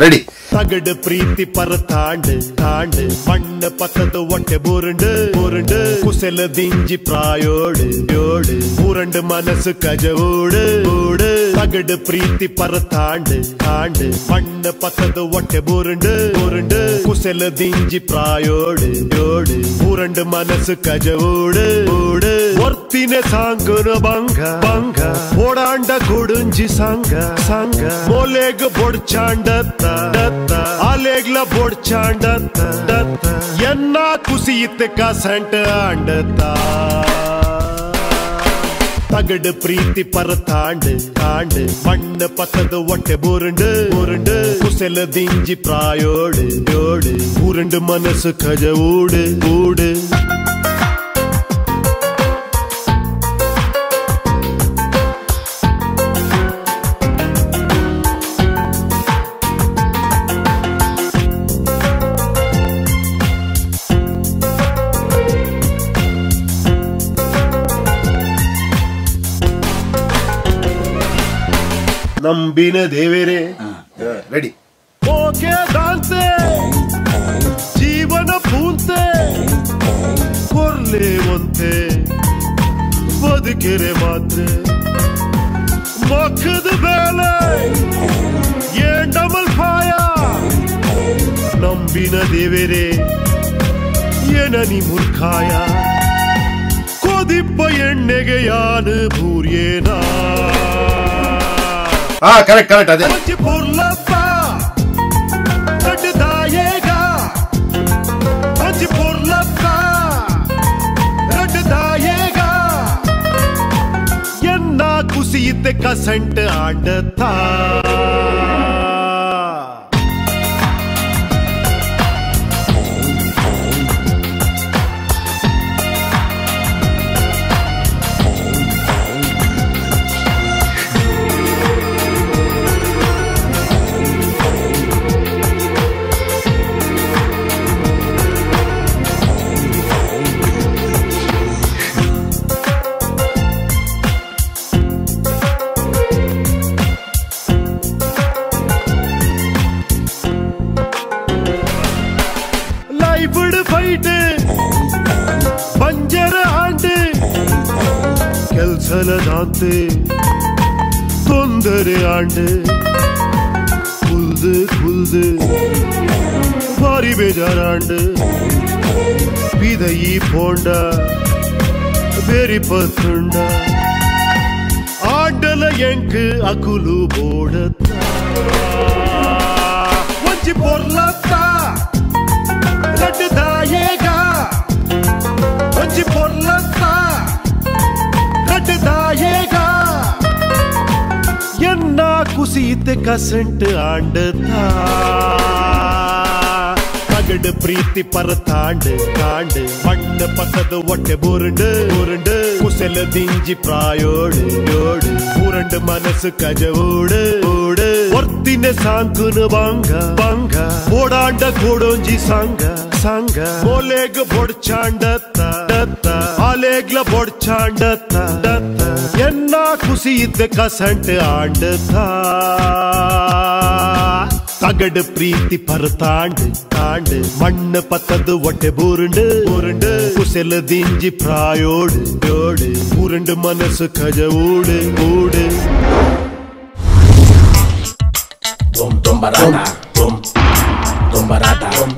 Ready ತಗಡು ಪ್ರೀತಿ ಪರ ತಾಂಡು ತಾಂಡು ಮಣ್ಣ ಪಕ್ಕದ ಹೊಟ್ಟೆ ಬುರುಂಡು ಬುರುಂಡು ಕುಸೆಲ ದಿಂಜಿ ಪ್ರಾಯೋಡು ಯೋಡು ಉರಂಡು ಮನಸ್ಸು ಕಜ ಓಡು ಓಡು ತಗಡು ಪ್ರೀತಿ ಪರ ತಾಂಡು ತಾಂಡು ಮಣ್ಣ ಪಕ್ಕದ ಹೊಟ್ಟೆ ಬುರುಂಡು ಬುರುಂಡು ಕುಸೆಲ ದಿಂಜಿ ಪ್ರಾಯೋಡು ಯೋಡು ಉರಂಡು ಮನಸ್ಸು ಕಜ ಓಡು ಓಡು ಒರ್ತಿನ ಸಾಂಗುನ ಬಂಗ ಬಂಗ ಓಡಾಂಡ ಕುಡುಂಜಿ ಸಂಗ ಸಂಗ ಮೋಲೆಗ್ ಬೊಡ್ಚಾಂಡತ್ತ ಡತ್ತ ಆಲೆಗ್ಲ ಬೊಡ್ಚಾಂಡತ್ತ ಡತ್ತ ಎನ್ನ ಕುಸಿಯಿತ್ತ ಕಸಂಟ ಅಂಡತ್ತ ತಗಡು ಪ್ರೀತಿ ಪರ ತಾಂಡು ತಾಂಡು ಮಣ್ಣ ಪಕ್ಕದ ಹೊಟ್ಟೆ ಬುರುಂಡು ಬುರುಂಡು ಕುಸೆಲ ದಿಂಜಿ ಪ್ರಾಯೋಡು ಯೋಡು ಉರುಂಡು ಮನಸ್ಸು ಕಜ ಊಡು ನಂಬಿನ ದೇವರೇ ரெடி ಓಕೆ ದಾಂತೆ ಜೀವನ ಪೂಂತೆ ಕೊರ್ಲೆ ಒಂತೆ ಬದುಕೆರೆ ಮಾತ್ರ ಮಕ್ಕದ ಬೇಲೆ ಏಂಡಮಲ್ ಪಾಯ ನಂಬಿನ ದೇವರೇ ಏನನಿ ಮುರ್ಖಾಯ ಕೊದಿಪ್ಪ ಎಣ್ಣೆಗೆ ಯಾನು ಭೂರ್ಯೇನಾ ஆ கரெக்ட் கரெக்ட் அது Onde por lapa Onde daega Onde por lapa Onde daega ಎನ್ನ ಕುಸಿಯಿದ್ದೆ ಕಸಂಟ್ ಆಡತಾ லைஃப்டு ஃபைட்டு பஞ்சர ஆண்டு ಕೆಲ್ಸಲ ದಾಂತೆ ತೊಂದರೆ ಆಂಡು ಕುಲ್ದು ಕುಲ್ದು ಭಾರಿ ಬೇಜಾರಾಂಡು ಬಿದಯಿ ಪೋಂಡ ಬೇರಿ ಪತ್ತುಂಡ ಆಂಡಲ ಎಂಕ್ ಅಕುಲು ಬೋಡತ್ತ கசன்ட்டு ஆண்டு தான் ತಗಡು ಪ್ರೀತಿ ಪರ ತಾಂಡು ತಾಂಡು ಮಣ್ಣ ಪಕ್ಕದ ಹೊಟ್ಟೆ ಬುರುಂಡು ಬುರುಂಡು ಕುಸೆಲ ದಿಂಜಿ ಪ್ರಾಯೋಡು ಯೋಡು ಉರಂಡು ಮನಸ್ಸು ಕಜ ಓಡು ಓಡು ಒರ್ತಿನ ಸಾಂಕುನ ಬಂಗ ಬಂಗ ಓಡಾಂಡ ಕೋಡೊಂಜಿ ಸಂಗ ಸಂಗ ಮೋಲೆಗ್ ಬೊಡ್ಚಾಂಡತ್ತ ಡತ್ತ ಆಲೆಗ್ಲ ಬೊಡ್ಚಾಂಡತ್ತ ಡತ್ತ ಎನ್ನ ಕುಸಿಯಿದ್ದ ಕಸಂಟ್ ಆಂಡತಾ தகடு பிரீத்தி பரத்தாண்டு தாண்டு. மண்ணு பத்தது ஒட்டை பூருண்டு பூருண்டு. குசெல திஞ்சி பிராயோடு யோடு. உருண்டு மனசு கஜ ஊடு ஊடு. Tum tum barata, tum tum barata, tum